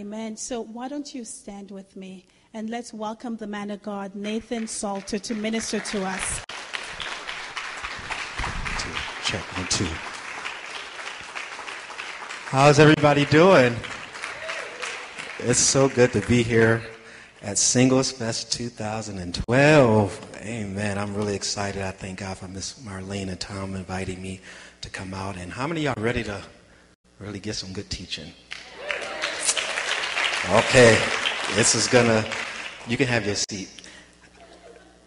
Amen. So why don't you stand with me and let's welcome the man of God, Nathan Salter, to minister to us. Check one, two. How's everybody doing? It's so good to be here at Singles Fest 2012. Amen. I'm really excited. I thank God for Miss Marlene and Tom inviting me to come out. And how many of y'all ready to really get some good teaching? Okay. This is gonna, you can have your seat.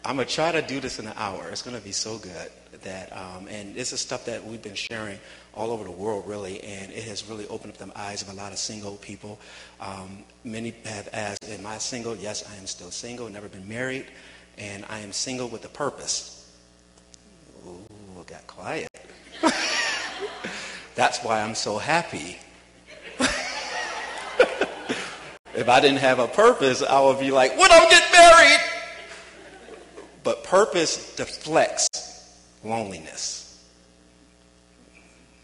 I'm gonna try to do this in an hour. It's gonna be so good that, um, and this is stuff that we've been sharing all over the world, really, and it has really opened up the eyes of a lot of single people. Um, many have asked, "Am I single?" Yes, I am still single. Never been married, and I am single with a purpose. Ooh, got quiet. That's why I'm so happy. If I didn't have a purpose, I would be like, "When I'm getting married." But purpose deflects loneliness.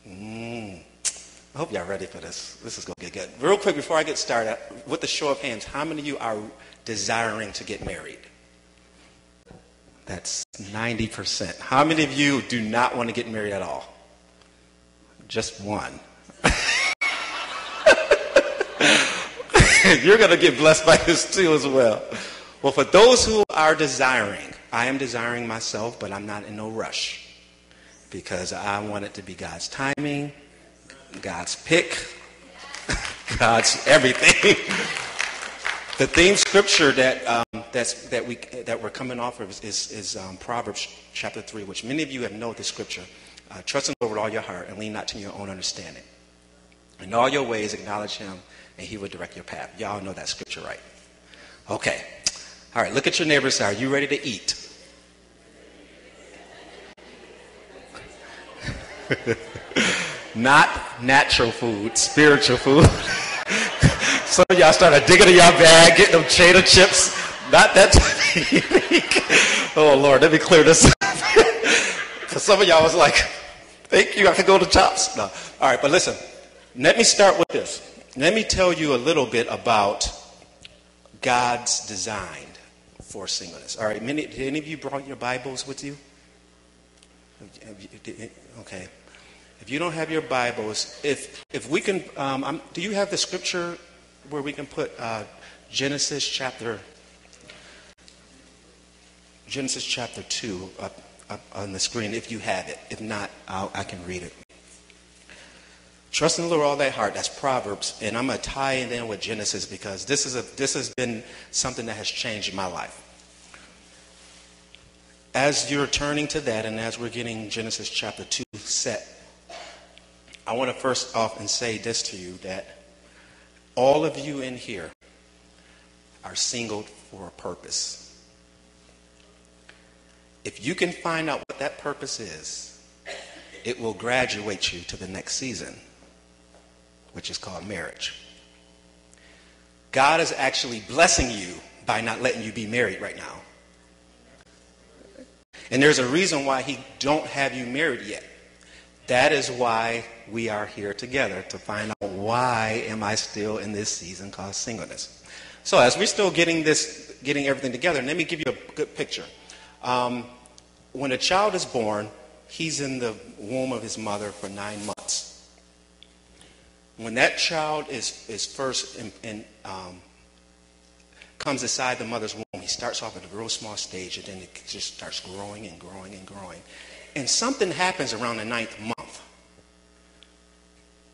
Mm. I hope y'all ready for this. This is going to get good. Real quick before I get started, with the show of hands, how many of you are desiring to get married? That's 90%. How many of you do not want to get married at all? Just one. You're going to get blessed by this too as well. Well, for those who are desiring, I am desiring myself, but I'm not in no rush because I want it to be God's timing, God's pick, God's everything. the theme scripture that um, that's that we that we're coming off of is, is um, Proverbs chapter three, which many of you have known the scripture. Uh, trust in the Lord with all your heart and lean not to your own understanding. In all your ways, acknowledge Him, and He will direct your path. Y'all know that scripture, right? Okay. All right. Look at your neighbors. Are you ready to eat? Not natural food, spiritual food. Some of y'all started digging in y'all bag, getting them cheddar chips. Not that Oh Lord, let me clear this up. Because some of y'all was like, thank you, I can go to chops. No. All right, but listen, let me start with this. Let me tell you a little bit about God's design for singleness. All right, many, did any of you brought your Bibles with you? Okay. If you don't have your Bibles, if if we can, um, do you have the scripture where we can put uh, Genesis chapter Genesis chapter two up, up on the screen? If you have it, if not, I'll, I can read it. Trust in the Lord all thy heart. That's Proverbs, and I'm gonna tie it in with Genesis because this is a this has been something that has changed my life as you're turning to that and as we're getting Genesis chapter 2 set, I want to first off and say this to you that all of you in here are singled for a purpose. If you can find out what that purpose is, it will graduate you to the next season, which is called marriage. God is actually blessing you by not letting you be married right now. And there's a reason why he don't have you married yet. That is why we are here together to find out why am I still in this season called singleness. So as we're still getting this, getting everything together, let me give you a good picture. Um, when a child is born, he's in the womb of his mother for nine months. When that child is, is first in, in um, comes inside the mother's womb, he starts off at a real small stage and then it just starts growing and growing and growing. And something happens around the ninth month.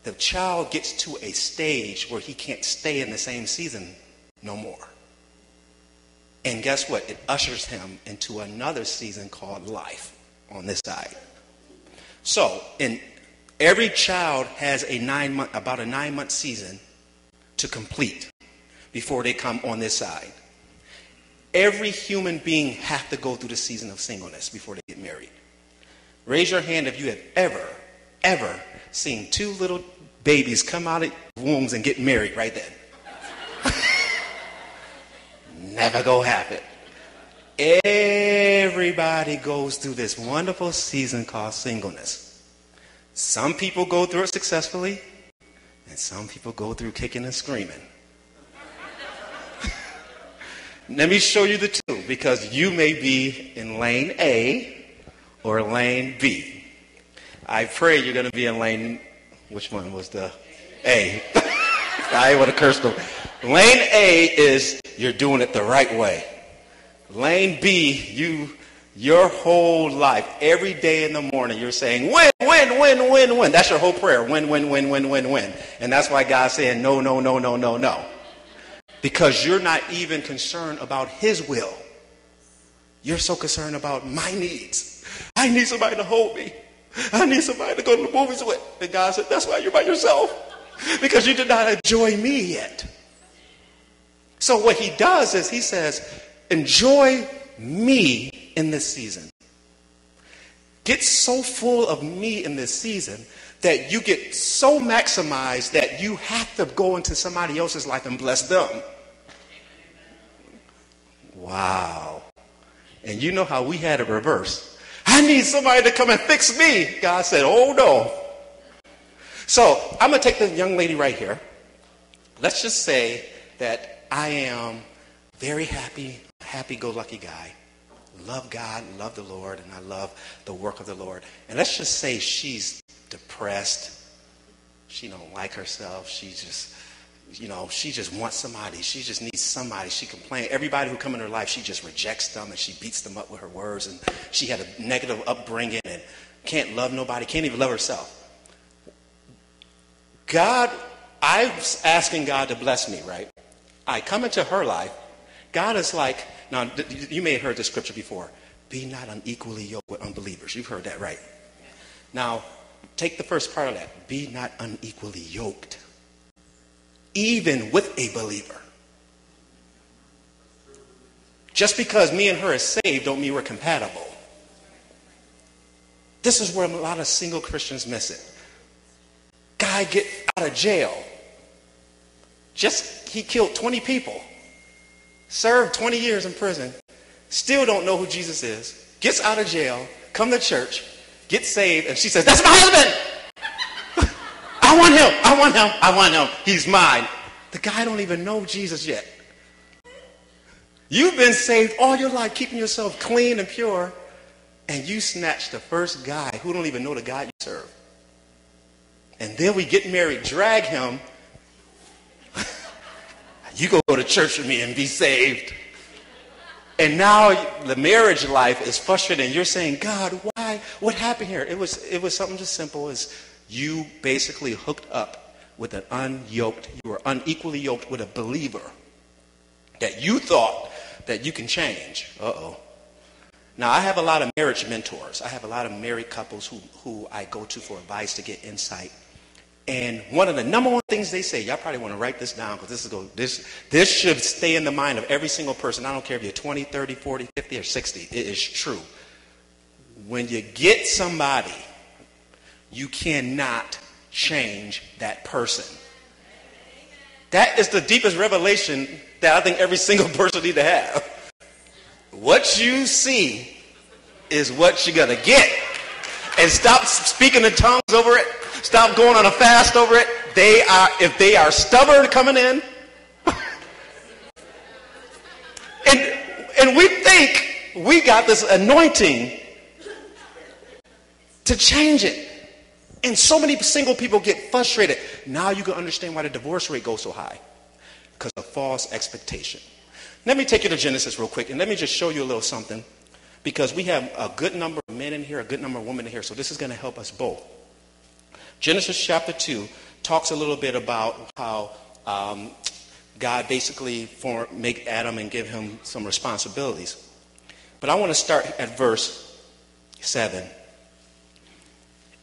The child gets to a stage where he can't stay in the same season no more. And guess what? It ushers him into another season called life on this side. So, in every child has a nine month, about a nine month season to complete before they come on this side. Every human being have to go through the season of singleness before they get married. Raise your hand if you have ever, ever seen two little babies come out of wombs and get married right then. Never go happen. Everybody goes through this wonderful season called singleness. Some people go through it successfully, and some people go through kicking and screaming. Let me show you the two because you may be in lane A or lane B. I pray you're going to be in lane, which one was the A? I want to curse them. Lane A is you're doing it the right way. Lane B, you, your whole life, every day in the morning, you're saying, win, win, win, win, win. That's your whole prayer. Win, win, win, win, win, win. And that's why God's saying, no, no, no, no, no, no because you're not even concerned about his will. You're so concerned about my needs. I need somebody to hold me. I need somebody to go to the movies with. And God said, That's why you're by yourself. Because you did not enjoy me yet. So what he does is he says, Enjoy me in this season. Get so full of me in this season that you get so maximized that you have to go into somebody else's life and bless them. Wow. And you know how we had it reversed. I need somebody to come and fix me. God said, oh no. So I'm going to take the young lady right here. Let's just say that I am very happy, happy-go-lucky guy. Love God, love the Lord, and I love the work of the Lord. And let's just say she's depressed. She don't like herself. She just you know, she just wants somebody. She just needs somebody. She complains. Everybody who come in her life, she just rejects them and she beats them up with her words. And she had a negative upbringing and can't love nobody, can't even love herself. God, I was asking God to bless me, right? I come into her life. God is like, now you may have heard this scripture before. Be not unequally yoked with unbelievers. You've heard that, right? Now, take the first part of that. Be not unequally yoked even with a believer. Just because me and her are saved don't mean we're compatible. This is where a lot of single Christians miss it. Guy get out of jail. Just he killed 20 people. Served 20 years in prison. Still don't know who Jesus is. Gets out of jail, come to church, gets saved, and she says, That's my husband! I want him. I want him. I want him. He's mine. The guy don't even know Jesus yet. You've been saved all your life, keeping yourself clean and pure, and you snatch the first guy who don't even know the God you serve. And then we get married, drag him. You go to church with me and be saved. And now the marriage life is frustrating. You're saying, God, why? What happened here? It was, it was something as simple as you basically hooked up with an unyoked, you were unequally yoked with a believer that you thought that you can change. Uh oh. Now, I have a lot of marriage mentors. I have a lot of married couples who, who I go to for advice to get insight. And one of the number one things they say, y'all probably want to write this down because this is go, this this should stay in the mind of every single person. I don't care if you're 20, 30, 40, 50, or 60. It is true. When you get somebody, you cannot change that person. That is the deepest revelation that I think every single person need to have. What you see is what you're going to get. And stop speaking in tongues over it. Stop going on a fast over it. They are, if they are stubborn coming in, and, and we think we got this anointing to change it. And so many single people get frustrated. Now you can understand why the divorce rate goes so high. Because of false expectation. Let me take you to Genesis real quick and let me just show you a little something. Because we have a good number of men in here, a good number of women in here. So this is going to help us both. Genesis chapter 2 talks a little bit about how um, God basically for, make Adam and give him some responsibilities. But I want to start at verse 7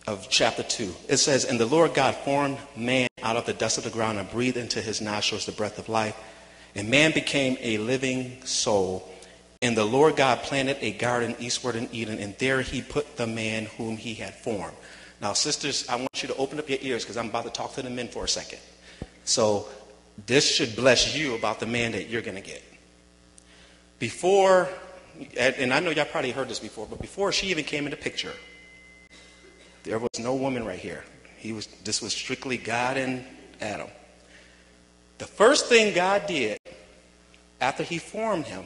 of chapter 2. It says, And the Lord God formed man out of the dust of the ground and breathed into his nostrils the breath of life. And man became a living soul. And the Lord God planted a garden eastward in Eden, and there he put the man whom he had formed. Now, sisters, I want you to open up your ears because I'm about to talk to the men for a second. So, this should bless you about the man that you're going to get. Before, and I know y'all probably heard this before, but before she even came in the picture, there was no woman right here. He was, this was strictly God and Adam. The first thing God did after he formed him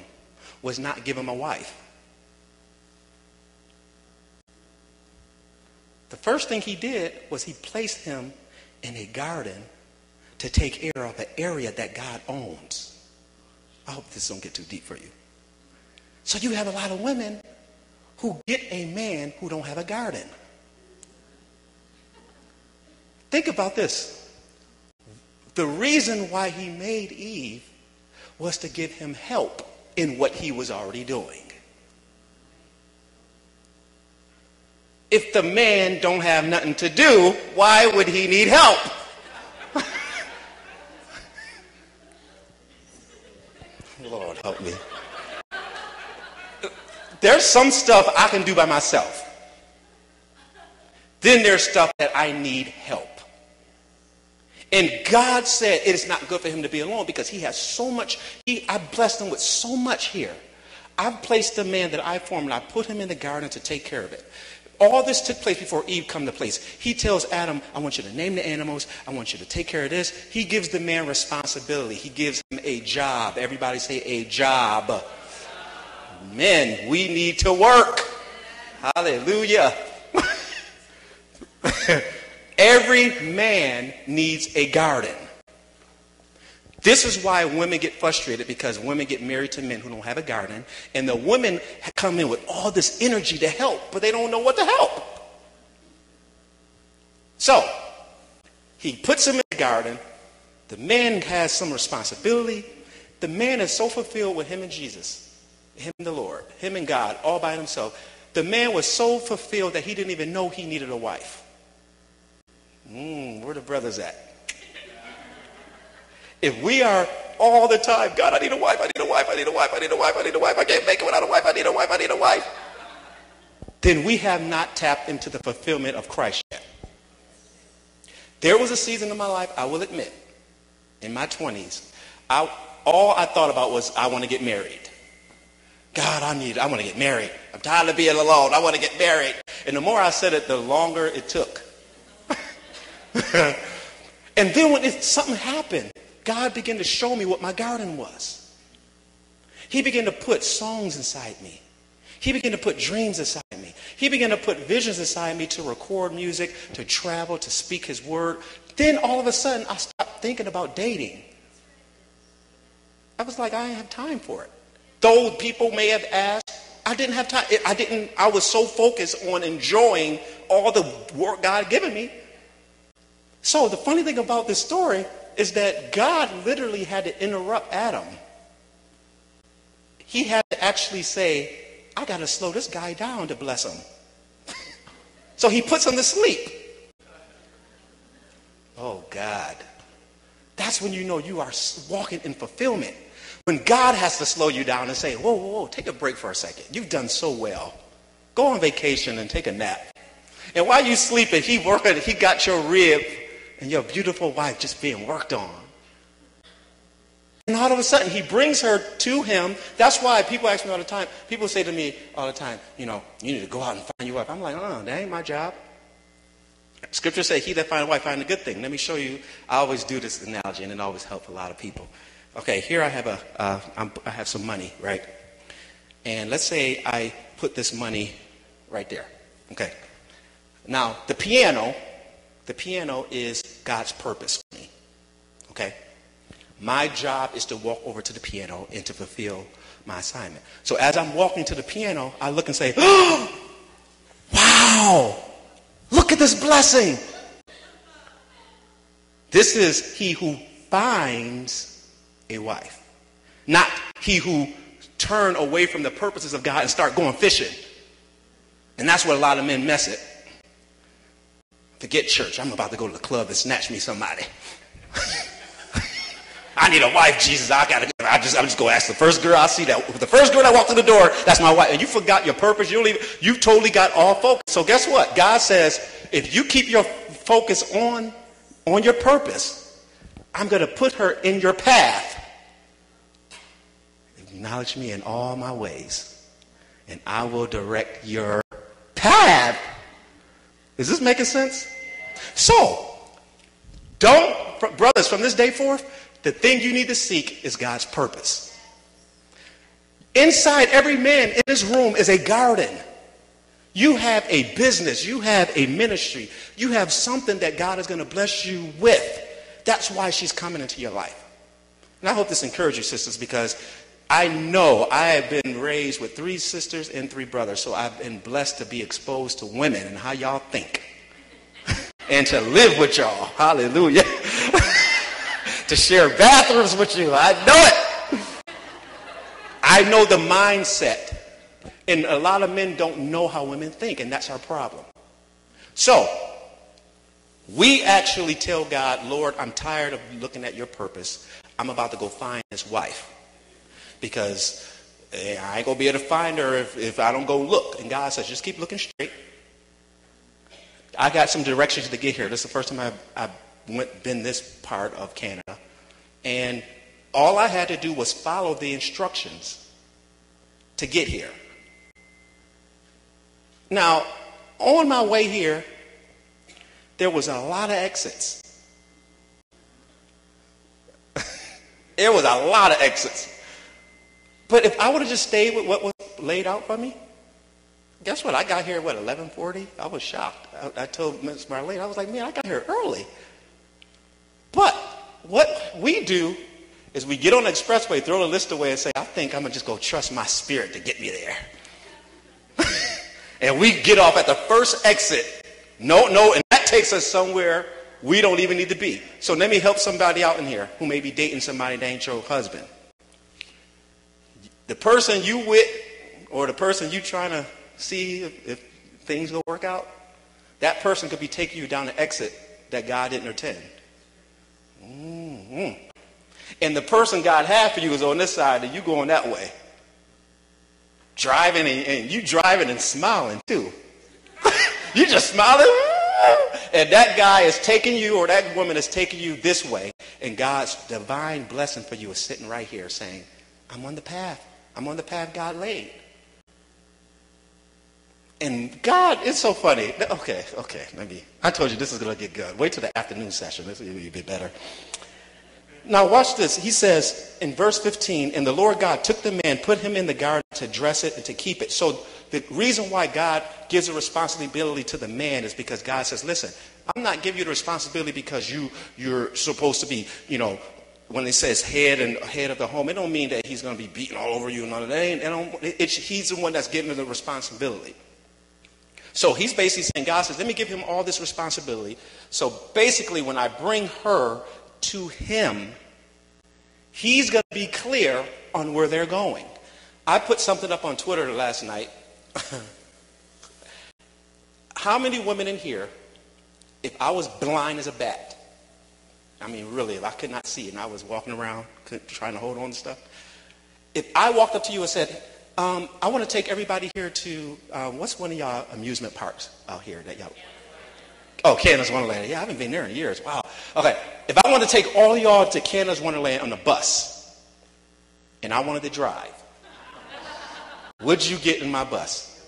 was not give him a wife. The first thing he did was he placed him in a garden to take care of an area that God owns. I hope this don't get too deep for you. So you have a lot of women who get a man who don't have a garden. Think about this. The reason why he made Eve was to give him help in what he was already doing. If the man don't have nothing to do, why would he need help? Lord help me. There's some stuff I can do by myself. Then there's stuff that I need help. And God said it is not good for him to be alone because he has so much. He, I blessed him with so much here. I've placed the man that I formed and I put him in the garden to take care of it. All this took place before Eve come to place. He tells Adam, I want you to name the animals. I want you to take care of this. He gives the man responsibility. He gives him a job. Everybody say a job. Men, we need to work. Hallelujah. Every man needs a garden. This is why women get frustrated because women get married to men who don't have a garden, and the women come in with all this energy to help, but they don't know what to help. So, he puts him in the garden. The man has some responsibility. The man is so fulfilled with him and Jesus, him and the Lord, him and God, all by himself. The man was so fulfilled that he didn't even know he needed a wife. Mm, where the brothers at? If we are all the time, God, I need a wife, I need a wife, I need a wife, I need a wife, I need a wife, I can't make it without a wife, I need a wife, I need a wife, then we have not tapped into the fulfillment of Christ yet. There was a season in my life, I will admit, in my 20s, I, all I thought about was I want to get married. God, I need, I want to get married. I'm tired of being alone. I want to get married. And the more I said it, the longer it took. and then when it, something happened, God began to show me what my garden was. He began to put songs inside me. He began to put dreams inside me. He began to put visions inside me to record music, to travel, to speak his word. Then all of a sudden, I stopped thinking about dating. I was like, I didn't have time for it. Though people may have asked, I didn't have time. I didn't, I was so focused on enjoying all the work God had given me so the funny thing about this story is that God literally had to interrupt Adam. He had to actually say, I got to slow this guy down to bless him. so he puts him to sleep. Oh, God. That's when you know you are walking in fulfillment. When God has to slow you down and say, whoa, whoa, whoa, take a break for a second. You've done so well. Go on vacation and take a nap. And while you're sleeping, he working, he got your rib and your beautiful wife just being worked on. And all of a sudden, he brings her to him. That's why people ask me all the time. People say to me all the time, you know, you need to go out and find your wife. I'm like, oh, that ain't my job. Scripture says, he that find a wife find a good thing. Let me show you. I always do this analogy, and it always helps a lot of people. Okay, here I have a, uh, I have some money, right? And let's say I put this money right there. Okay. Now, the piano the piano is God's purpose for me. Okay? My job is to walk over to the piano and to fulfill my assignment. So as I'm walking to the piano, I look and say, oh, wow, look at this blessing. This is he who finds a wife, not he who turn away from the purposes of God and start going fishing. And that's where a lot of men mess it. Forget church. I'm about to go to the club and snatch me somebody. I need a wife, Jesus. I gotta. I just. I'm just gonna ask the first girl I see. That the first girl that walked through the door, that's my wife. And you forgot your purpose. You leave. You totally got all focus. So guess what? God says, if you keep your focus on on your purpose, I'm gonna put her in your path. Acknowledge me in all my ways, and I will direct your path. Is this making sense? So, don't, brothers, from this day forth, the thing you need to seek is God's purpose. Inside every man in this room is a garden. You have a business, you have a ministry, you have something that God is going to bless you with. That's why she's coming into your life. And I hope this encourages you, sisters, because I know I have been raised with three sisters and three brothers, so I've been blessed to be exposed to women and how y'all think. and to live with y'all. Hallelujah. to share bathrooms with you. I know it. I know the mindset. And a lot of men don't know how women think, and that's our problem. So, we actually tell God, Lord, I'm tired of looking at your purpose. I'm about to go find his wife. Because eh, I ain't going to be able to find her if, if I don't go look. And God says, just keep looking straight. I got some directions to get here. This is the first time I've, I've went, been this part of Canada. And all I had to do was follow the instructions to get here. Now, on my way here, there was a lot of exits. there was a lot of exits. But if I would have just stayed with what was laid out for me, guess what? I got here, what, 1140? I was shocked. I, I told Ms. Marlene, I was like, man, I got here early. But what we do is we get on the expressway, throw the list away, and say, I think I'm going to just go trust my spirit to get me there. and we get off at the first exit. No, no, and that takes us somewhere we don't even need to be. So let me help somebody out in here who may be dating somebody that ain't your husband. The person you with or the person you trying to see if, if things will work out, that person could be taking you down the exit that God didn't intend. Mm-hmm. And the person God had for you is on this side and you going that way. Driving and, and you driving and smiling too. you just smiling. And that guy is taking you or that woman is taking you this way. And God's divine blessing for you is sitting right here saying, I'm on the path. I'm on the path God laid. And God, it's so funny. Okay, okay, maybe. I told you this is going to get good. Wait till the afternoon session. This will be better. Now, watch this. He says in verse 15, and the Lord God took the man, put him in the garden to dress it and to keep it. So, the reason why God gives a responsibility to the man is because God says, listen, I'm not giving you the responsibility because you, you're supposed to be, you know, when it says head and head of the home, it don't mean that he's going to be beating all over you and all that. It it, he's the one that's giving the responsibility. So he's basically saying, God says, let me give him all this responsibility. So basically, when I bring her to him, he's going to be clear on where they're going. I put something up on Twitter last night. How many women in here, if I was blind as a bat, I mean, really, if I could not see and I was walking around trying to hold on to stuff, if I walked up to you and said, um, I want to take everybody here to uh, what's one of y'all amusement parks out here that y'all? Oh, Canada's Wonderland. Yeah, I haven't been there in years. Wow. Okay, if I want to take all y'all to Canada's Wonderland on a bus, and I wanted to drive, would you get in my bus?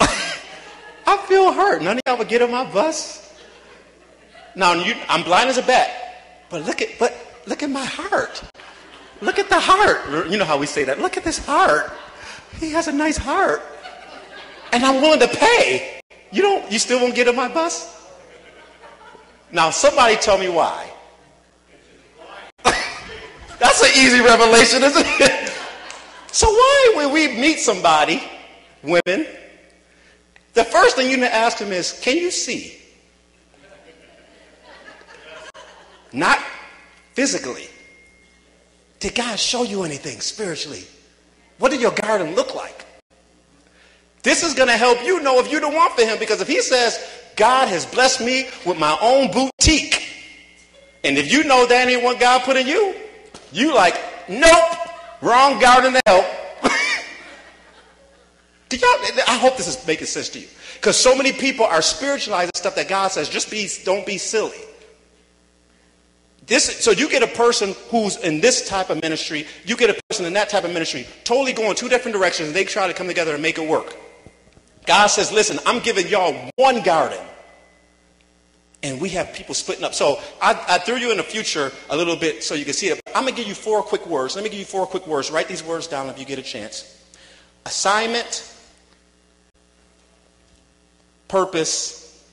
I feel hurt. None of y'all would get in my bus. Now you, I'm blind as a bat, but look at but look at my heart. Look at the heart. You know how we say that. Look at this heart. He has a nice heart. And I'm willing to pay. You don't you still won't get on my bus? Now somebody tell me why. That's an easy revelation, isn't it? So why when we meet somebody, women, the first thing you need to ask them is, can you see? Not physically. Did God show you anything spiritually? What did your garden look like? This is going to help you know if you're the one for him because if he says, God has blessed me with my own boutique, and if you know that ain't what God put in you, you like, nope, wrong garden to help. Do y'all, I hope this is making sense to you. Because so many people are spiritualizing stuff that God says, just be, don't be silly. This, so you get a person who's in this type of ministry, you get a person in that type of ministry, totally going two different directions, and they try to come together and make it work. God says, listen, I'm giving y'all one garden. And we have people splitting up. So I, I threw you in the future a little bit so you can see it. I'm going to give you four quick words. Let me give you four quick words. Write these words down if you get a chance. Assignment, purpose,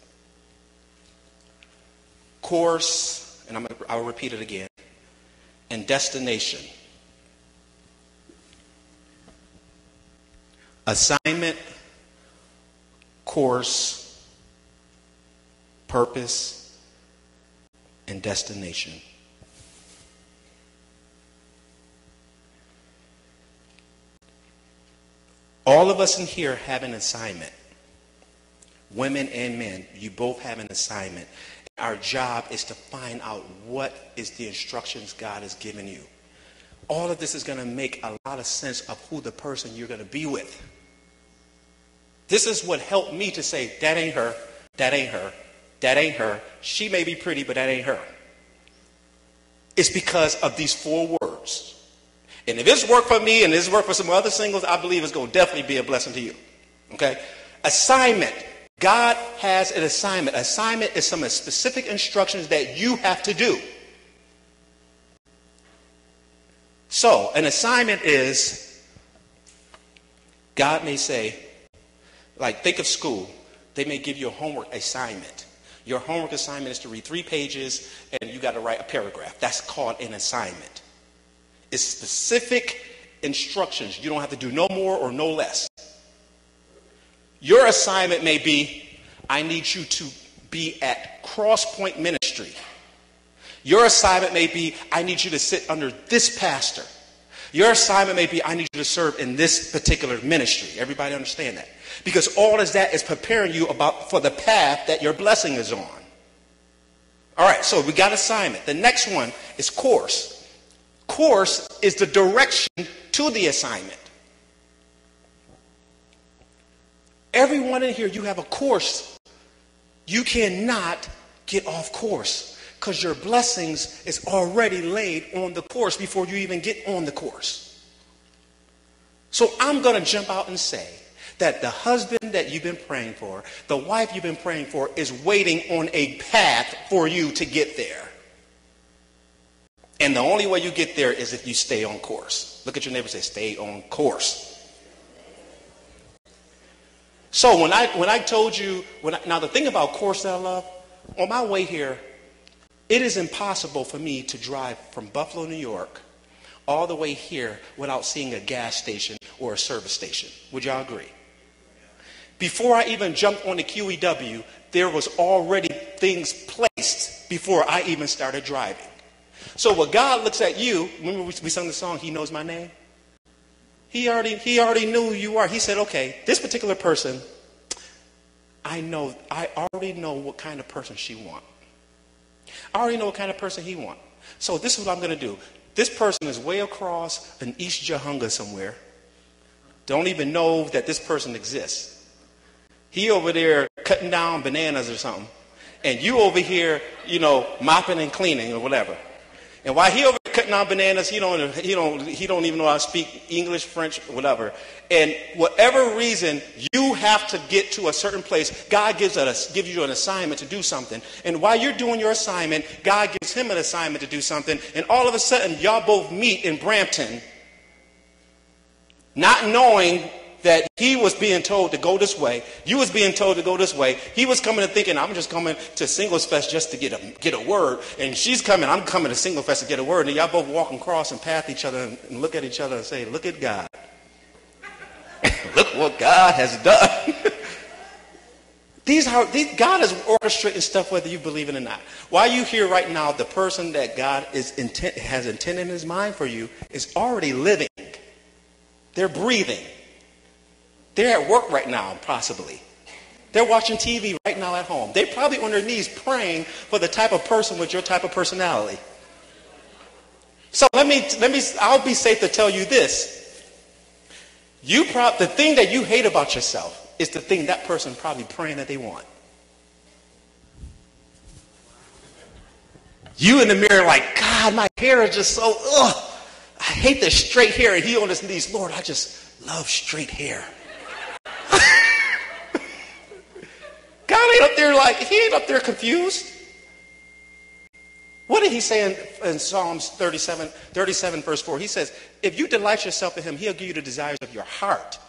course, and I'm I'll repeat it again, and destination. Assignment, course, purpose, and destination. All of us in here have an assignment. Women and men, you both have an assignment. Our job is to find out what is the instructions God has given you. All of this is going to make a lot of sense of who the person you're going to be with. This is what helped me to say, that ain't her, that ain't her, that ain't her. She may be pretty, but that ain't her. It's because of these four words. And if it's worked for me and it's worked for some other singles, I believe it's going to definitely be a blessing to you. Okay? Assignment. God has an assignment. Assignment is some specific instructions that you have to do. So, an assignment is God may say, like, think of school. They may give you a homework assignment. Your homework assignment is to read three pages and you got to write a paragraph. That's called an assignment. It's specific instructions. You don't have to do no more or no less. Your assignment may be I need you to be at Crosspoint Ministry. Your assignment may be I need you to sit under this pastor. Your assignment may be I need you to serve in this particular ministry. Everybody understand that? Because all of that is preparing you about for the path that your blessing is on. All right, so we got assignment. The next one is course course is the direction to the assignment. Everyone in here, you have a course. You cannot get off course because your blessings is already laid on the course before you even get on the course. So I'm going to jump out and say that the husband that you've been praying for, the wife you've been praying for, is waiting on a path for you to get there. And the only way you get there is if you stay on course. Look at your neighbor and say, stay on course. So when I when I told you when I, now the thing about course that I love, on my way here, it is impossible for me to drive from Buffalo, New York, all the way here without seeing a gas station or a service station. Would y'all agree? Before I even jumped on the QEW, there was already things placed before I even started driving. So when God looks at you, remember we, we sung the song, He knows my name? He already, he already knew who you are. He said, okay, this particular person, I know, I already know what kind of person she want. I already know what kind of person he want. So this is what I'm going to do. This person is way across in East Jahunga somewhere. Don't even know that this person exists. He over there cutting down bananas or something. And you over here, you know, mopping and cleaning or whatever. And while he over cutting down bananas, he don't, he don't, he don't even know how to speak English, French, whatever. And whatever reason you have to get to a certain place, God gives, a, gives you an assignment to do something. And while you're doing your assignment, God gives him an assignment to do something. And all of a sudden, y'all both meet in Brampton, not knowing that he was being told to go this way. You was being told to go this way. He was coming and thinking, I'm just coming to Singles Fest just to get a, get a word. And she's coming, I'm coming to Single Fest to get a word. And y'all both walk across and path each other and, and look at each other and say, look at God. look what God has done. These are, these, God is orchestrating stuff whether you believe it or not. While you here right now, the person that God is intent, has intended in his mind for you is already living. They're breathing. They're at work right now, possibly. They're watching TV right now at home. They're probably on their knees praying for the type of person with your type of personality. So let me, let me, I'll be safe to tell you this. You the thing that you hate about yourself is the thing that person probably praying that they want. You in the mirror like, God, my hair is just so, ugh. I hate the straight hair. And he on his knees, Lord, I just love straight hair. God ain't up there like, he ain't up there confused. What did he say in, in, Psalms 37, 37, verse 4? He says, If you delight yourself in him, he'll give you the desires of your heart.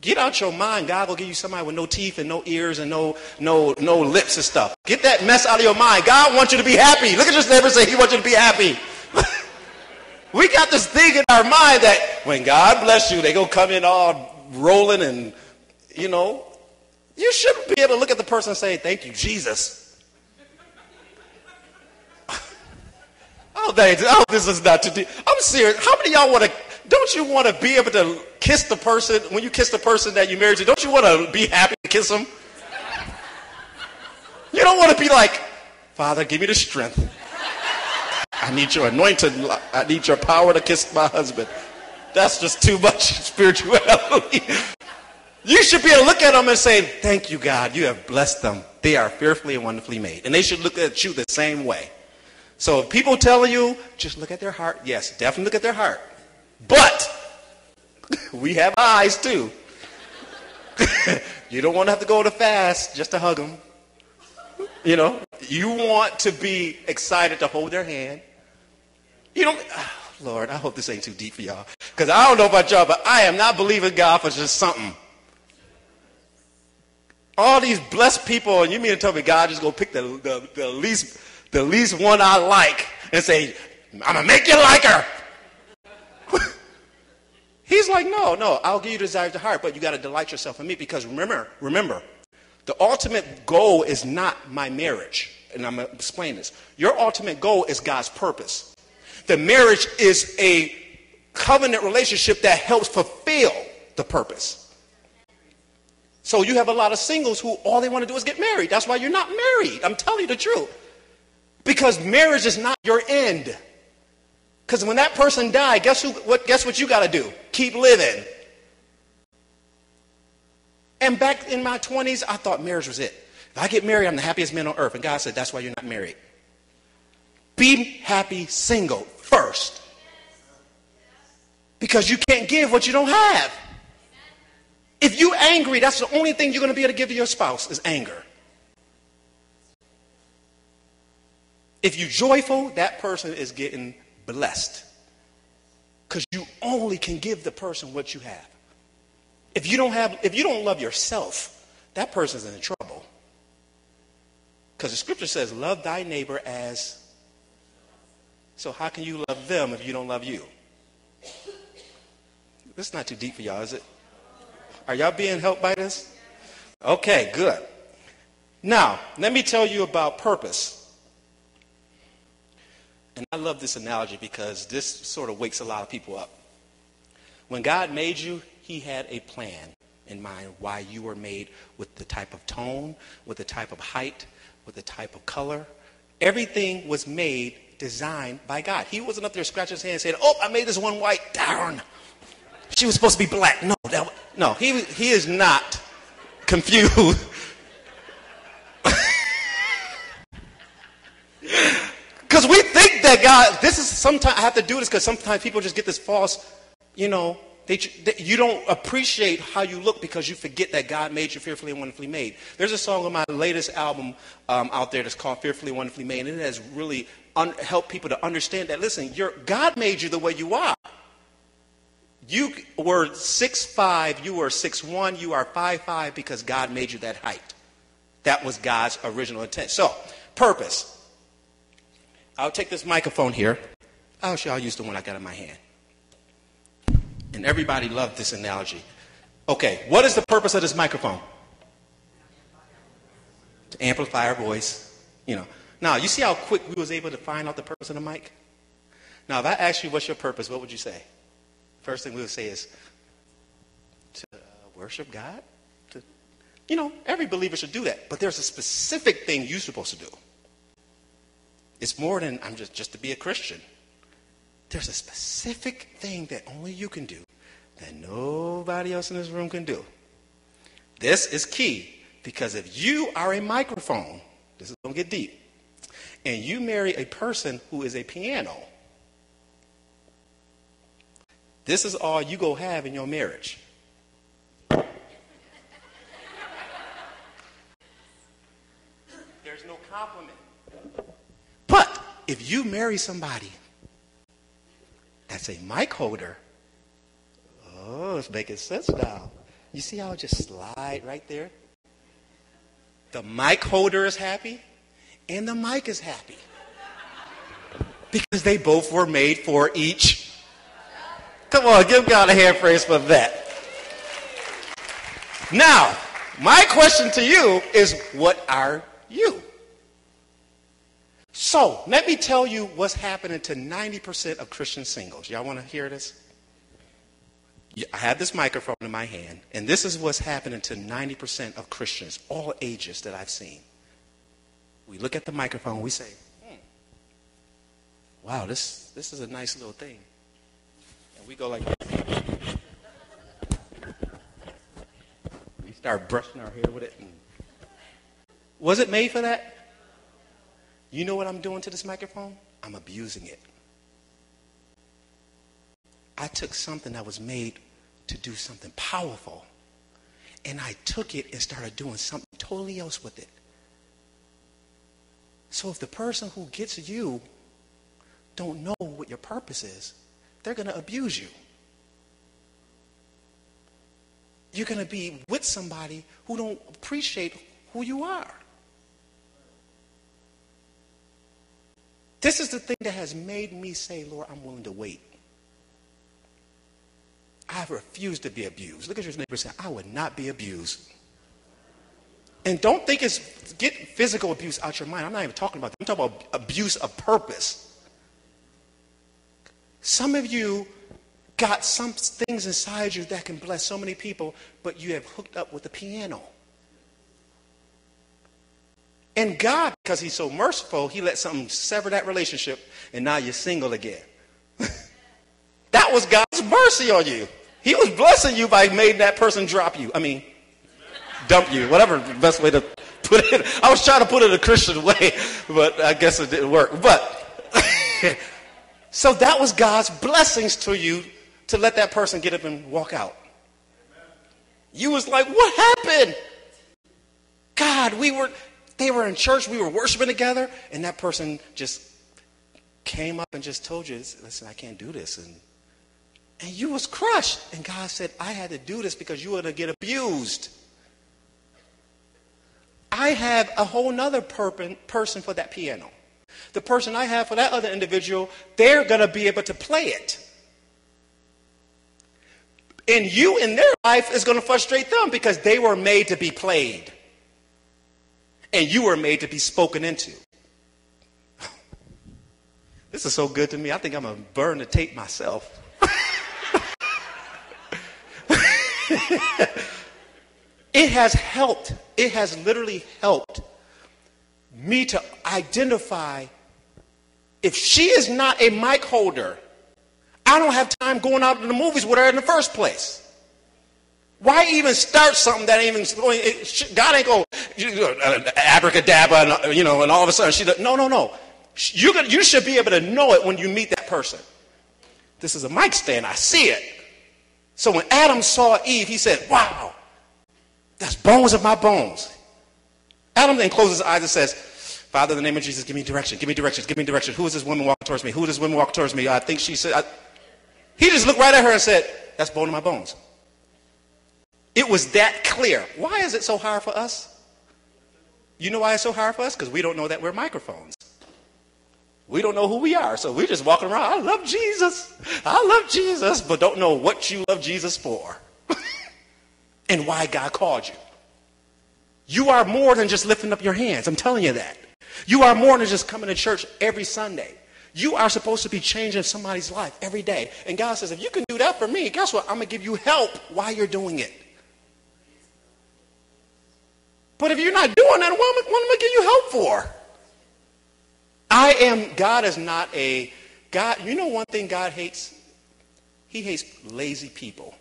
Get out your mind. God will give you somebody with no teeth and no ears and no, no, no lips and stuff. Get that mess out of your mind. God wants you to be happy. Look at your neighbor say he wants you to be happy. we got this thing in our mind that when God bless you, they going to come in all rolling and, you know, you shouldn't be able to look at the person and say, thank you, Jesus. oh. Oh, this is not too deep. I'm serious. How many y'all want to don't you want to be able to kiss the person, when you kiss the person that you married to, don't you want to be happy to kiss them? You don't want to be like, Father, give me the strength. I need your anointing. I need your power to kiss my husband. That's just too much spirituality. You should be able to look at them and say, Thank you, God. You have blessed them. They are fearfully and wonderfully made. And they should look at you the same way. So if people tell you, just look at their heart, yes, definitely look at their heart. But we have eyes too. you don't want to have to go to fast just to hug them. You know, you want to be excited to hold their hand. You don't, oh, Lord, I hope this ain't too deep for y'all. Because I don't know about y'all, but I am not believing God for just something. All these blessed people, and you mean to tell me God just go pick the, the, the least the least one I like and say, I'm gonna make you like her. He's like, no, no, I'll give you desires the heart, but you got to delight yourself in me because remember, remember, the ultimate goal is not my marriage. And I'm to explain this. Your ultimate goal is God's purpose. The marriage is a covenant relationship that helps fulfill the purpose. So you have a lot of singles who all they want to do is get married. That's why you're not married. I'm telling you the truth. Because marriage is not your end. Because when that person died, guess, who, what, guess what you got to do? Keep living. And back in my 20s, I thought marriage was it. If I get married, I'm the happiest man on earth. And God said, that's why you're not married. Be happy single first. Because you can't give what you don't have. If you're angry, that's the only thing you're going to be able to give to your spouse is anger. If you're joyful, that person is getting blessed. Because you only can give the person what you have. If you don't have, if you don't love yourself, that person's in trouble. Because the scripture says, love thy neighbor as. So how can you love them if you don't love you? This is not too deep for y'all, is it? Are y'all being helped by this? Okay, good. Now, let me tell you about purpose. And I love this analogy because this sort of wakes a lot of people up. When God made you, he had a plan in mind why you were made with the type of tone, with the type of height, with the type of color. Everything was made, designed by God. He wasn't up there scratching his hand and saying, oh, I made this one white. Darn. She was supposed to be black. No, that, no, he, he is not confused. Because we think that God, this is sometimes, I have to do this because sometimes people just get this false, you know, they, they, you don't appreciate how you look because you forget that God made you fearfully and wonderfully made. There's a song on my latest album um, out there that's called Fearfully and Wonderfully Made, and it has really un- helped people to understand that, listen, God made you the way you are. You were six five, you were six one, you are five five because God made you that height. That was God's original intent. So, purpose. I'll take this microphone here. I'll show use the one I got in my hand. And everybody loved this analogy. Okay, what is the purpose of this microphone? To amplify our voice. You know. Now, you see how quick we was able to find out the purpose of the mic? Now, if I asked you what's your purpose, what would you say? First thing we would say is to uh, worship God. To, you know, every believer should do that. But there's a specific thing you're supposed to do. It's more than I'm just, just to be a Christian. There's a specific thing that only you can do that nobody else in this room can do. This is key because if you are a microphone, this is going to get deep, and you marry a person who is a piano, this is all you go have in your marriage. There's no complement. But if you marry somebody that's a mic holder, oh, it's making sense now. You see how it just slide right there? The mic holder is happy and the mic is happy. Because they both were made for each. Come on, give God a hand praise for that. Now, my question to you is what are you? So, let me tell you what's happening to 90% of Christian singles. Y'all want to hear this? I have this microphone in my hand, and this is what's happening to 90% of Christians, all ages that I've seen. We look at the microphone, we say, hmm, wow, this, this is a nice little thing. We go like this. We start brushing our hair with it. was it made for that? You know what I'm doing to this microphone? I'm abusing it. I took something that was made to do something powerful, and I took it and started doing something totally else with it. So if the person who gets you don't know what your purpose is, they're going to abuse you. You're going to be with somebody who don't appreciate who you are. This is the thing that has made me say, Lord, I'm willing to wait. I refuse to be abused. Look at your neighbor and say, I would not be abused. And don't think it's get physical abuse out your mind. I'm not even talking about that. I'm talking about abuse of purpose. Some of you got some things inside you that can bless so many people, but you have hooked up with the piano. And God, because He's so merciful, He let something sever that relationship, and now you're single again. that was God's mercy on you. He was blessing you by making that person drop you. I mean, dump you, whatever the best way to put it. I was trying to put it a Christian way, but I guess it didn't work. But so that was God's blessings to you to let that person get up and walk out. You was like, what happened? God, we were they were in church, we were worshiping together, and that person just came up and just told you, listen, I can't do this. And and you was crushed. And God said, I had to do this because you were going to get abused. I have a whole nother person for that piano. The person I have for that other individual, they're going to be able to play it. And you in their life is going to frustrate them because they were made to be played. And you were made to be spoken into. This is so good to me. I think I'm going to burn the tape myself. it has helped, it has literally helped me to identify if she is not a mic holder, I don't have time going out to the movies with her in the first place. Why even start something that even God ain't go abracadabra, and, you know, and all of a sudden she no, no, no. You you should be able to know it when you meet that person. This is a mic stand. I see it. So when Adam saw Eve, he said, Wow, that's bones of my bones. Adam then closes his eyes and says, Father, in the name of Jesus, give me direction, give me direction, give me direction. Who is this woman walking towards me? Who is this woman walking towards me? I think she said, I... He just looked right at her and said, That's bone of my bones. It was that clear. Why is it so hard for us? You know why it's so hard for us? Because we don't know that we're microphones. We don't know who we are, so we're just walking around. I love Jesus. I love Jesus, but don't know what you love Jesus for and why God called you. You are more than just lifting up your hands. I'm telling you that. You are more than just coming to church every Sunday. You are supposed to be changing somebody's life every day. And God says, if you can do that for me, guess what? I'm going to give you help while you're doing it. But if you're not doing that, what am I going to give you help for? I am, God is not a, God, you know one thing God hates? He hates lazy people.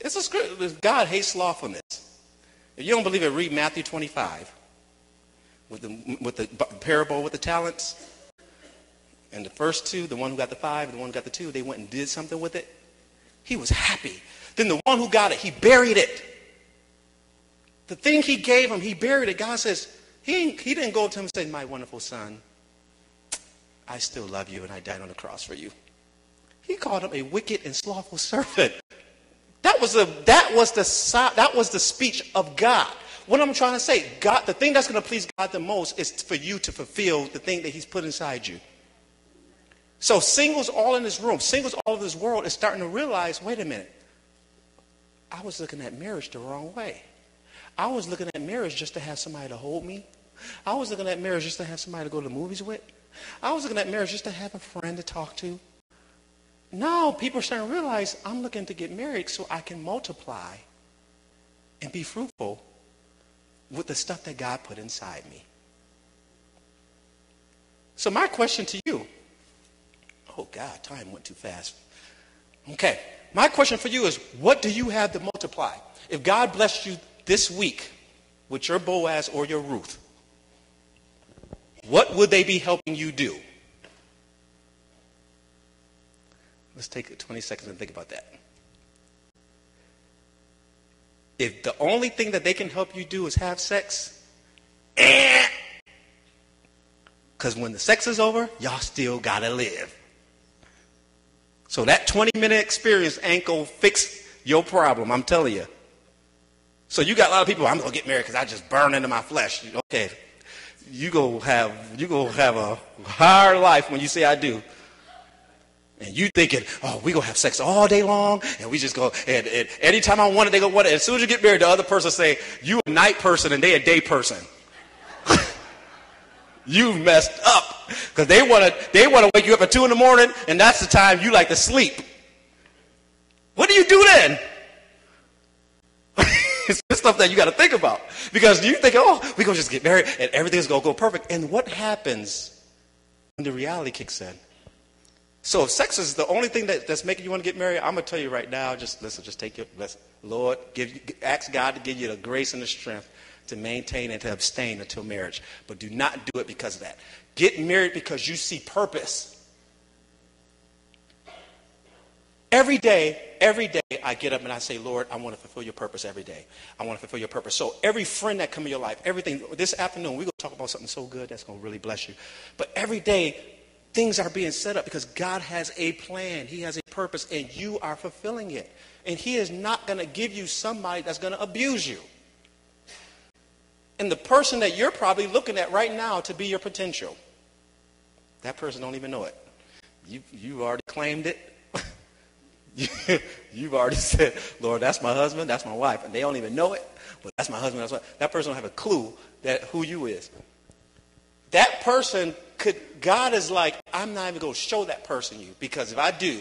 It's a script. God hates slothfulness. If you don't believe it, read Matthew 25 with the, with the parable with the talents. And the first two, the one who got the five, and the one who got the two, they went and did something with it. He was happy. Then the one who got it, he buried it. The thing he gave him, he buried it. God says, He, he didn't go up to him and say, My wonderful son, I still love you and I died on the cross for you. He called him a wicked and slothful servant. That was, the, that, was the, that was the speech of God. What I'm trying to say, God, the thing that's going to please God the most is for you to fulfill the thing that He's put inside you. So singles all in this room, singles all over this world is starting to realize, wait a minute, I was looking at marriage the wrong way. I was looking at marriage just to have somebody to hold me. I was looking at marriage just to have somebody to go to the movies with. I was looking at marriage just to have a friend to talk to. Now people are starting to realize I'm looking to get married so I can multiply and be fruitful with the stuff that God put inside me. So my question to you, oh God, time went too fast. Okay, my question for you is what do you have to multiply? If God blessed you this week with your Boaz or your Ruth, what would they be helping you do? Let's take 20 seconds and think about that. If the only thing that they can help you do is have sex, eh, because when the sex is over, y'all still gotta live. So that 20 minute experience ain't gonna fix your problem, I'm telling you. So you got a lot of people, I'm gonna get married because I just burn into my flesh. Okay, you go have you go have a hard life when you say I do. And you thinking, oh, we gonna have sex all day long, and we just go, and, and anytime I want it, they go want it. As soon as you get married, the other person say, you a night person and they a day person. You've messed up. Because they wanna they wanna wake you up at two in the morning, and that's the time you like to sleep. What do you do then? it's stuff that you got to think about. Because you think, oh, going to just get married and everything's going to go perfect. And what happens when the reality kicks in? So if sex is the only thing that, that's making you want to get married, I'm to tell you right now, just listen, just take your, listen, Lord, give, ask God to give you the grace and the strength to maintain and to abstain until marriage. But do not do it because of that. Get married because you see purpose. Every day, every day, I get up and I say, Lord, I want to fulfill your purpose every day. I want to fulfill your purpose. So every friend that come in your life, everything, this afternoon, we're to talk about something so good that's to really bless you. But every day, things are being set up because God has a plan. He has a purpose, and you are fulfilling it. And He is not going to give you somebody that's going to abuse you. And the person that you're probably looking at right now to be your potential, that person don't even know it. You, you already claimed it. You've already said, Lord, that's my husband, that's my wife. And they don't even know it, but that's my husband, that's my That person don't have a clue that who you is. That person could, God is like, I'm not even going to show that person you because if I do,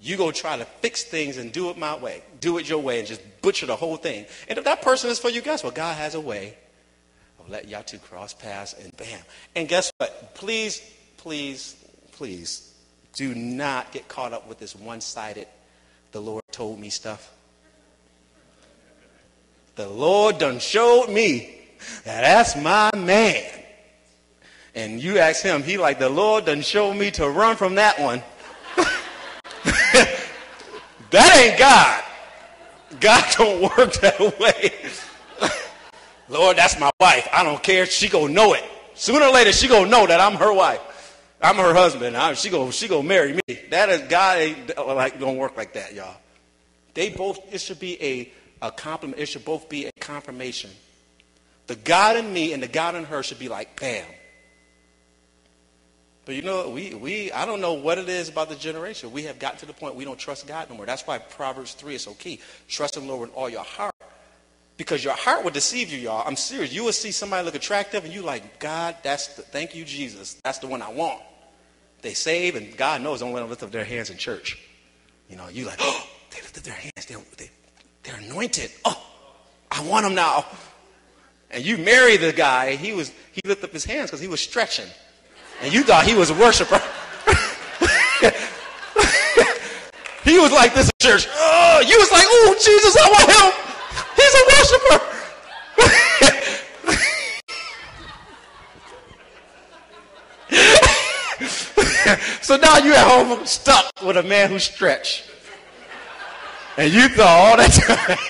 you go try to fix things and do it my way, do it your way, and just butcher the whole thing. And if that person is for you, guess what? God has a way of letting y'all two cross paths and bam. And guess what? Please, please, please do not get caught up with this one sided, the Lord told me stuff. The Lord done showed me that that's my man. And you ask him, he like, the Lord done show me to run from that one. that ain't God. God don't work that way. Lord, that's my wife. I don't care. She gonna know it. Sooner or later, she gonna know that I'm her wife. I'm her husband. I, she go, she go marry me. That is God ain't like don't work like that, y'all. They both. It should be a a complement. It should both be a confirmation. The God in me and the God in her should be like bam. But you know, we, we, I don't know what it is about the generation. We have gotten to the point we don't trust God no more. That's why Proverbs 3 is so key. Trust in the Lord with all your heart. Because your heart will deceive you, y'all. I'm serious. You will see somebody look attractive and you like, God, that's the, thank you, Jesus. That's the one I want. They save and God knows don't let them lift up their hands in church. You know, you like, oh, they lifted their hands. They're, they, they're anointed. Oh, I want them now. And you marry the guy, he was, he lifted up his hands because he was stretching and you thought he was a worshiper. he was like this church. Oh, you was like, oh, Jesus, I want him. He's a worshiper. so now you at home stuck with a man who stretched. And you thought all that time,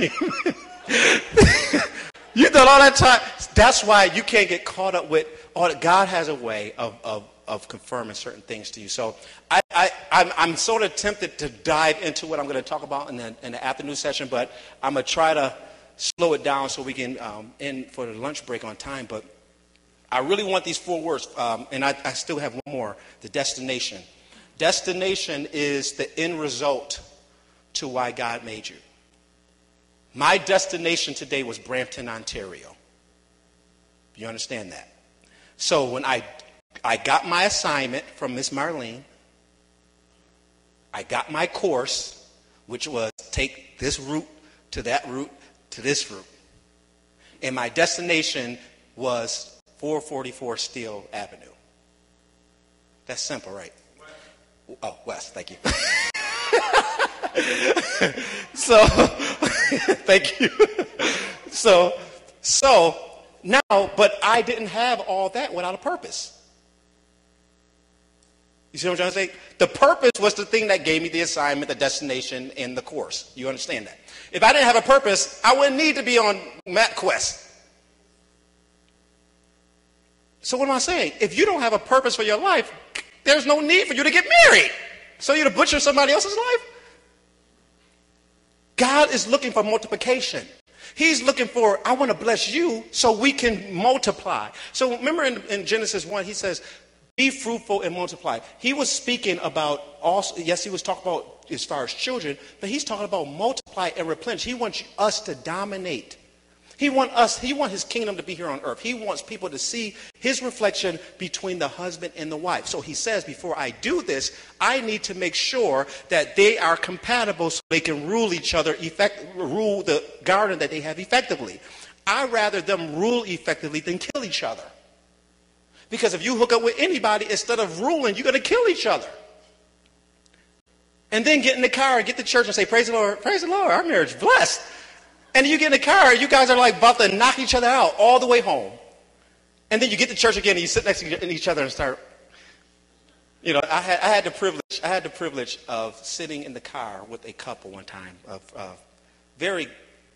you thought all that time, that's why you can't get caught up with God has a way of, of, of confirming certain things to you. So I, I, I'm, I'm sort of tempted to dive into what I'm going to talk about in the, in the afternoon session, but I'm going to try to slow it down so we can um, end for the lunch break on time. But I really want these four words, um, and I, I still have one more the destination. Destination is the end result to why God made you. My destination today was Brampton, Ontario. You understand that? So when I, I got my assignment from Miss Marlene, I got my course, which was take this route to that route to this route. And my destination was 444 Steele Avenue. That's simple, right? Oh, West, thank you. so, thank you. So, so now, but I didn't have all that without a purpose. You see what I'm trying to say? The purpose was the thing that gave me the assignment, the destination, and the course. You understand that? If I didn't have a purpose, I wouldn't need to be on MapQuest. So what am I saying? If you don't have a purpose for your life, there's no need for you to get married. So you're to butcher somebody else's life? God is looking for multiplication. He's looking for, I want to bless you so we can multiply. So remember in, in Genesis 1, he says, be fruitful and multiply. He was speaking about also, yes, he was talking about as far as children, but he's talking about multiply and replenish. He wants us to dominate. He wants us, he wants his kingdom to be here on earth. He wants people to see his reflection between the husband and the wife. So he says, before I do this, I need to make sure that they are compatible so they can rule each other, effect, rule the garden that they have effectively. I rather them rule effectively than kill each other. Because if you hook up with anybody, instead of ruling, you're going to kill each other. And then get in the car and get to church and say, Praise the Lord, praise the Lord, our marriage blessed. And you get in the car, you guys are like about to knock each other out all the way home. And then you get to church again and you sit next to each other and start. You know, I had, I had the privilege. I had the privilege of sitting in the car with a couple one time of uh, very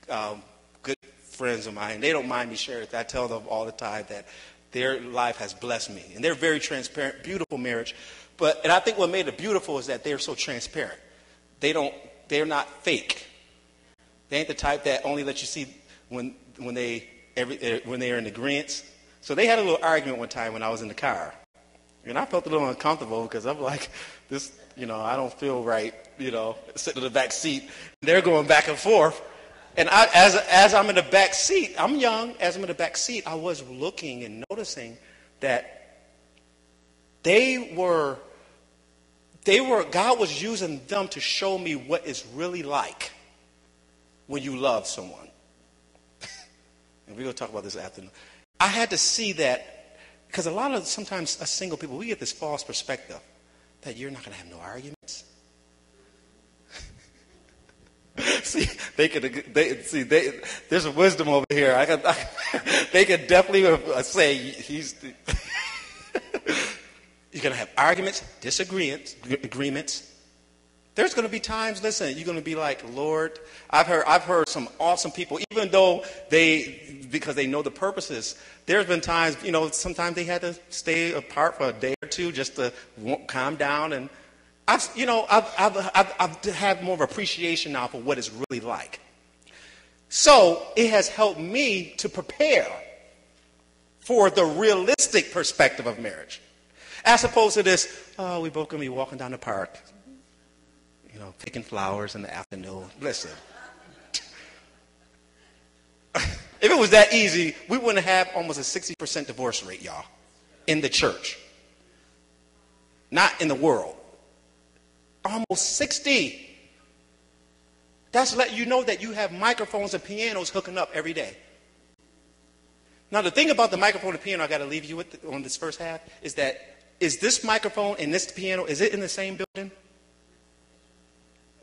um, good friends of mine. And they don't mind me sharing it. I tell them all the time that their life has blessed me. And they're very transparent, beautiful marriage. But, and I think what made it beautiful is that they're so transparent. They don't, they're not fake. They ain't the type that only let you see when, when, they, every, eh, when they're in the agreement. So they had a little argument one time when I was in the car. And I felt a little uncomfortable because I'm like, this, you know, I don't feel right, you know, sitting in the back seat. They're going back and forth. And I, as, as I'm in the back seat, I'm young, as I'm in the back seat, I was looking and noticing that they were, they were, God was using them to show me what it's really like when you love someone. and we're going to talk about this afternoon. I had to see that because a lot of sometimes us single people, we get this false perspective that you're not going to have no arguments. see, they could they, see they, there's a wisdom over here. I could, I, they could definitely uh, say he's. you're going to have arguments, disagreements, agreements. There's going to be times, listen, you're going to be like, Lord, I've heard, I've heard some awesome people, even though they, because they know the purposes, there's been times, you know, sometimes they had to stay apart for a day or two just to calm down and I've, you know, I've, I've, I've, I've had more of appreciation now for what it's really like. So it has helped me to prepare for the realistic perspective of marriage. As opposed to this, oh, we both going to be walking down the park, know, picking flowers in the afternoon. Listen. if it was that easy, we wouldn't have almost a 60% divorce rate, y'all, in the church. Not in the world almost 60. That's let you know that you have microphones and pianos hooking up every day. Now, the thing about the microphone and piano I got to leave you with on this first half is that is this microphone and this piano, is it in the same building?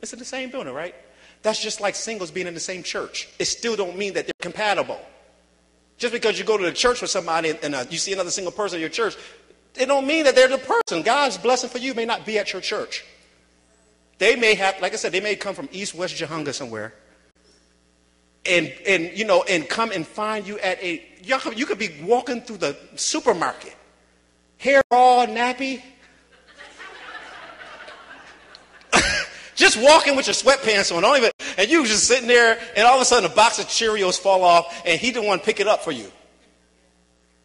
It's in the same building, right? That's just like singles being in the same church. It still don't mean that they're compatible. Just because you go to the church with somebody and, uh, you see another single person in your church, it don't mean that they're the person. God's blessing for you may not be at your church. They may have, like I said, they may come from East West Jahunga somewhere. and, and, you know, and come and find you at a, you could be walking through the supermarket, hair all nappy, just walking with your sweatpants on, don't even, and you just sitting there, and all of a sudden a box of Cheerios fall off, and he didn't want to pick it up for you.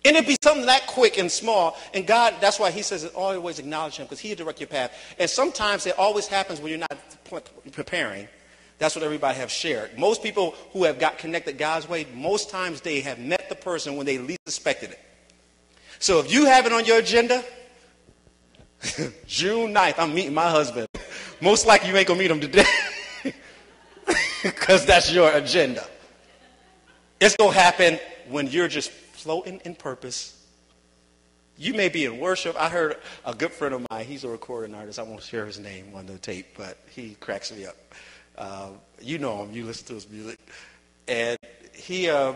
And it'd be something that quick and small. And God, that's why he says always acknowledge him because he'll direct your path. And sometimes it always happens when you're not preparing. That's what everybody have shared. Most people who have got connected God's way, most times they have met the person when they least expected it. So if you have it on your agenda, June 9th, I'm meeting my husband. Most likely you ain't to meet them today because that's your agenda. It's to happen when you're just floating in purpose. You may be in worship. I heard a good friend of mine, he's a recording artist. I won't share his name on the tape, but he cracks me up. Uh, you know him, you listen to his music. And he, uh,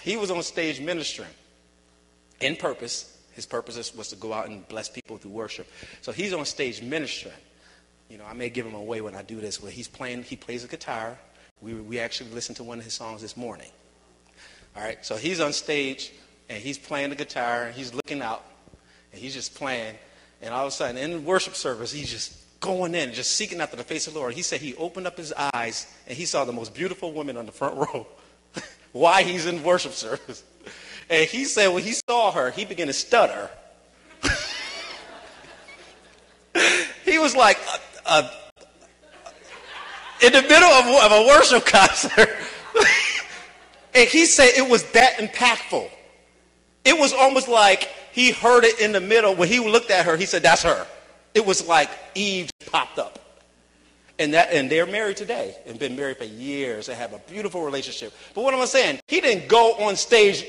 he was on stage ministering in purpose. His purpose was to go out and bless people through worship. So he's on stage ministering. You know, I may give him away when I do this, but he's playing, he plays a guitar. We, we actually listened to one of his songs this morning. All right, so he's on stage and he's playing the guitar and he's looking out and he's just playing. And all of a sudden, in worship service, he's just going in, just seeking after the face of the Lord. He said he opened up his eyes and he saw the most beautiful woman on the front row. Why he's in worship service. And he said when he saw her, he began to stutter. he was like, uh, in the middle of, of a worship concert. and he said it was that impactful. It was almost like he heard it in the middle. When he looked at her, he said, That's her. It was like Eve popped up. And, that, and they're married today and been married for years and have a beautiful relationship. But what am I saying? He didn't go on stage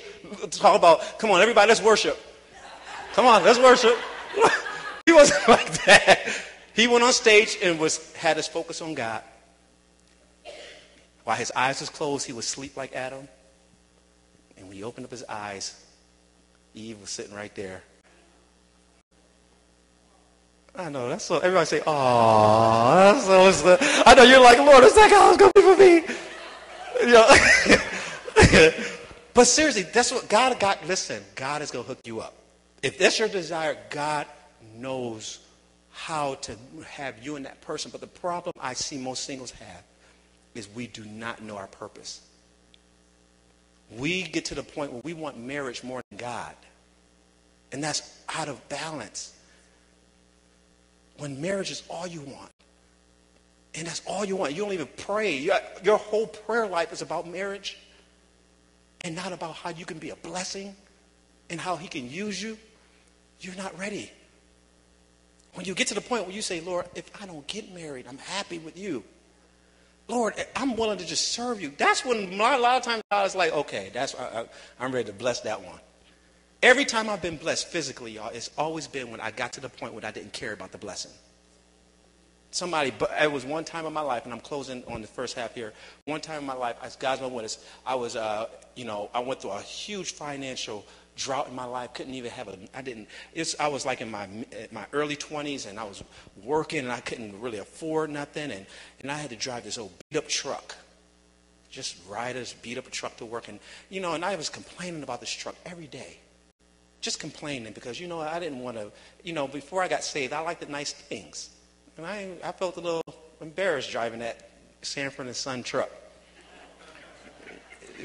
talk about, come on, everybody, let's worship. Come on, let's worship. he wasn't like that. He went on stage and was, had his focus on God. While his eyes was closed, he would sleep like Adam. And when he opened up his eyes, Eve was sitting right there. I know, that's so, everybody say, oh, that's so, so, I know you're like, Lord, is that how it's going to be for me? You know? but seriously, that's what God got, listen, God is going to hook you up. If that's your desire, God knows how to have you and that person. But the problem I see most singles have is we do not know our purpose. We get to the point where we want marriage more than God. And that's out of balance. When marriage is all you want, and that's all you want, you don't even pray. Your, whole prayer life is about marriage and not about how you can be a blessing and how he can use you. You're not ready. When you get to the point where you say, Lord, if I don't get married, I'm happy with you. Lord, I'm willing to just serve you. That's when a lot of times I was like, okay, that's I, am ready to bless that one. Every time I've been blessed physically, y'all, it's always been when I got to the point where I didn't care about the blessing. Somebody, but it was one time in my life, and I'm closing on the first half here. One time in my life, as God's my witness, I was, uh, you know, I went through a huge financial drought in my life. Couldn't even have a. I didn't. It's. I was like in my my early 20s, and I was working, and I couldn't really afford nothing, and and I had to drive this old beat up truck. Just riders beat up a truck to work, and you know, and I was complaining about this truck every day just complaining because, you know, I didn't want to, you know, before I got saved, I liked the nice things. And I, I felt a little embarrassed driving that Sanford and Son truck.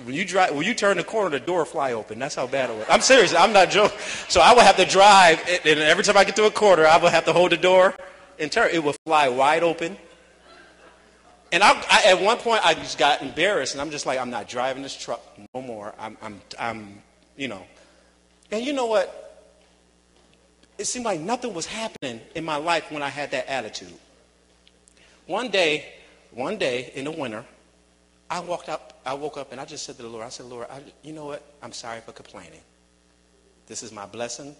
When you drive, when you turn the corner, the door fly open. That's how bad it was. I'm serious. I'm not joking. So I would have to drive, and every time I get to a corner, I would have to hold the door and turn. It would fly wide open. And I, I, at one point, I just got embarrassed, and I'm just like, I'm not driving this truck no more. I'm, I'm, I'm you know, and you know what? It seemed like nothing was happening in my life when I had that attitude. One day, one day in the winter, I walked up, I woke up and I just said to the Lord, I said, Lord, I, you know what? I'm sorry for complaining. This is my blessing.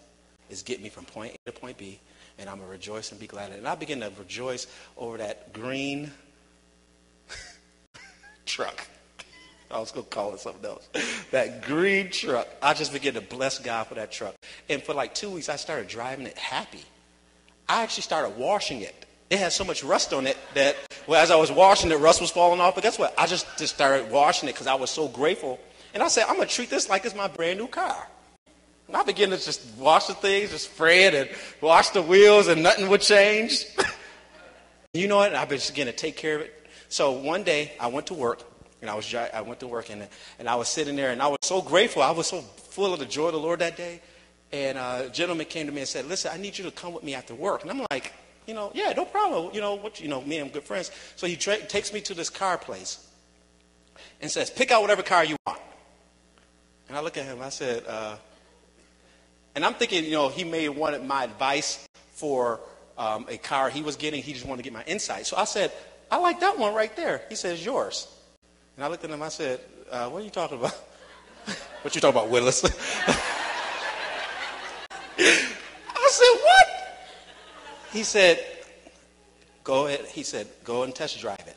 It's getting me from point A to point B, and I'm going to rejoice and be glad. And I began to rejoice over that green truck. I was going to call it something else. That green truck. I just began to bless God for that truck. And for like two weeks, I started driving it happy. I actually started washing it it had so much rust on it that well, as I was washing it, rust was falling off. But guess what? I just, just started washing it because I was so grateful. And I said, I'm going to treat this like it's my brand new car. And I began to just wash the things, just spray it and wash the wheels, and nothing would change. you know what? I began to take care of it. So one day I went to work, and I was I went to work, and, and I was sitting there, and I was so grateful. I was so full of the joy of the Lord that day. And uh, a gentleman came to me and said, "Listen, I need you to come with me after work." And I'm like, you know, yeah, no problem. You know, what, you know, me and good friends. So he tra- takes me to this car place and says, pick out whatever car you want. And I look at him, I said, uh, and I'm thinking, you know, he may have wanted my advice for um, a car he was getting. He just wanted to get my insight. So I said, I like that one right there. He says, yours. And I looked at him, I said, uh, what are you talking about? what you talking about, Willis? I said, what? He said, go ahead. He said, go and test drive it.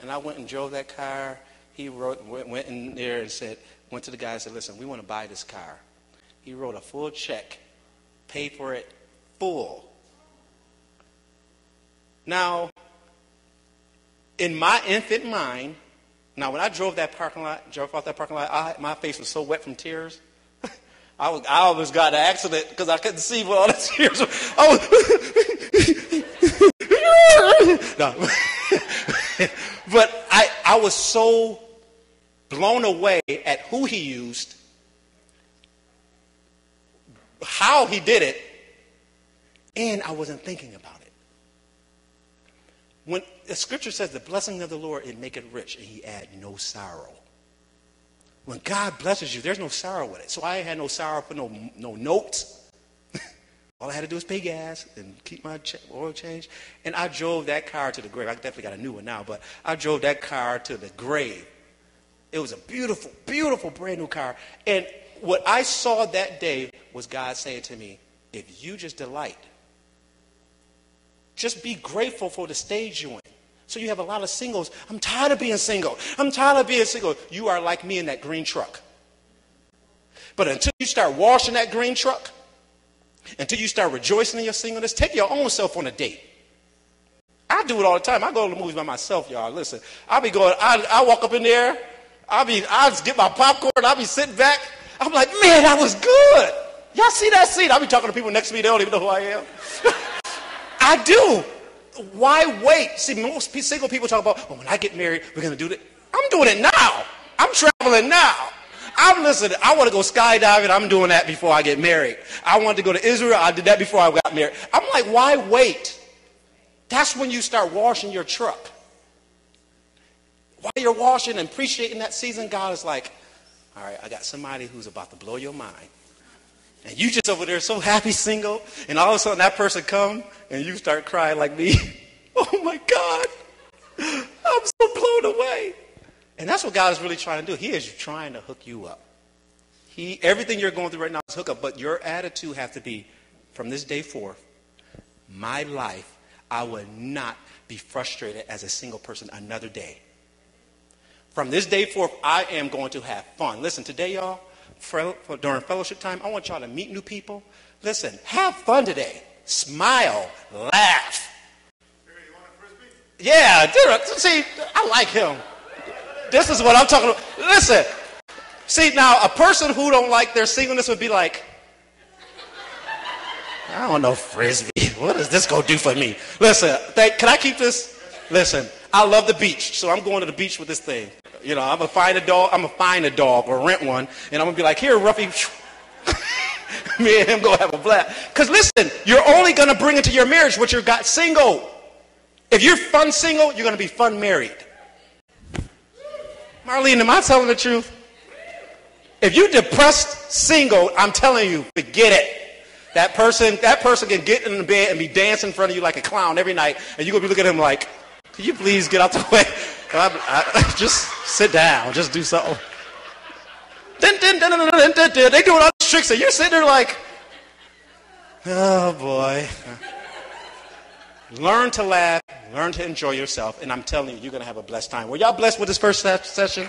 And I went and drove that car. He wrote, went, in there and said, went to the guy and said, listen, we want to buy this car. He wrote a full check, paid for it full. Now, in my infant mind, now when I drove that parking lot, drove off that parking lot, I, my face was so wet from tears. I, was, I almost got an accident because I couldn't see what all the were. I was, no. but I, I was so blown away at who he used, how he did it, and I wasn't thinking about it. When the scripture says the blessing of the Lord, it make it rich, and he add no sorrow. When God blesses you, there's no sorrow with it. So I had no sorrow for no, no notes. All I had to do was pay gas and keep my oil change. And I drove that car to the grave. I definitely got a new one now, but I drove that car to the grave. It was a beautiful, beautiful brand new car. And what I saw that day was God saying to me, if you just delight, just be grateful for the stage you're in. So you have a lot of singles. I'm tired of being single. I'm tired of being single. You are like me in that green truck. But until you start washing that green truck, until you start rejoicing in your singleness, take your own self on a date. I do it all the time. I go to the movies by myself, y'all. Listen, I'll be going, I, I walk up in there, I'll be, I'll just get my popcorn, I'll be sitting back. I'm like, man, that was good. Y'all see that scene? I'll be talking to people next to me, they don't even know who I am. I do why wait? See, most single people talk about, oh, when I get married, we're going to do it. I'm doing it now. I'm traveling now. I'm listening. I want to go skydiving. I'm doing that before I get married. I wanted to go to Israel. I did that before I got married. I'm like, why wait? That's when you start washing your truck. While you're washing and appreciating that season, God is like, all right, I got somebody who's about to blow your mind. And you just over there so happy single, and all of a sudden that person come and you start crying like me. oh my God. I'm so blown away. And that's what God is really trying to do. He is trying to hook you up. He, everything you're going through right now is hook up, but your attitude has to be from this day forth, my life, I will not be frustrated as a single person another day. From this day forth, I am going to have fun. Listen, today, y'all, during fellowship time, I want y'all to meet new people. Listen, have fun today. Smile, laugh. Yeah, see, I like him. This is what I'm talking about. Listen, see now, a person who don't like their singleness would be like, I don't know, frisbee. What is this gonna do for me? Listen, can I keep this? Listen, I love the beach, so I'm going to the beach with this thing. You know, I'm gonna find a dog. I'm gonna find a dog or rent one, and I'm gonna be like, here, Ruffy. Me and him gonna have a blast. Because listen, you're only gonna bring into your marriage what you got single. If you're fun single, you're gonna be fun married. Marlene, am I telling the truth? If you're depressed single, I'm telling you, forget it. That person, that person can get in the bed and be dancing in front of you like a clown every night, and you're gonna be looking at him like, "Can you please get out the way?" I, I, just sit down. Just do something. Dun, they doing all these tricks, and you're sitting there like, oh boy. Learn to laugh. Learn to enjoy yourself. And I'm telling you, you're going to have a blessed time. Were y'all blessed with this first session?